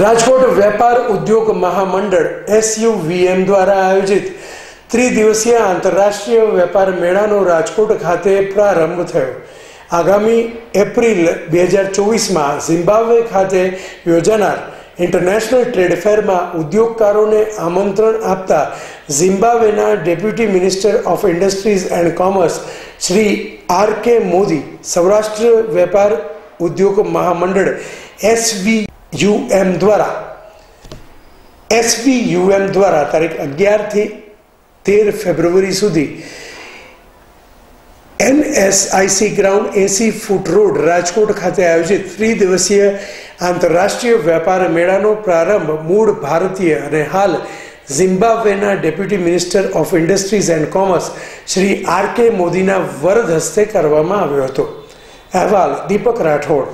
राजकोट व्यापार उद्योग महामंडल एसयूवीएम द्वारा आयोजित 3 दिवसीय अंतरराष्ट्रीय व्यापार मेलेનો રાજકોટ ખાતે પ્રારંભ થયો આગામી એપ્રિલ 2024 માં ઝિમ્બાબ્વે ખાતે યોજાનાર ઇન્ટરનેશનલ ટ્રેડ ફેર માં ઉદ્યોગકારોને આમંત્રણ આપતા ઝિમ્બાબ્વેના deputy minister of industries and commerce Shri R K Modi Saurashtra વેપાર ઉદ્યોગ મહામંડળ એસવી યુએમ દ્વારા એસવી યુએમ દ્વારા તારીખ અગિયારથી તેર ફેબ્રુઆરી સુધી એનએસઆઈસી ગ્રાઉન્ડ એસી ફૂટ રોડ રાજકોટ ખાતે આયોજિત દિવસીય આંતરરાષ્ટ્રીય વેપાર મેળાનો પ્રારંભ મૂળ ભારતીય અને હાલ ઝિમ્બાબ્વેના deputy minister of industries and commerce Shri R K મોદીના વરદ હસ્તે કરવામાં આવ્યો હતો અહેવાલ દીપક રાઠોડ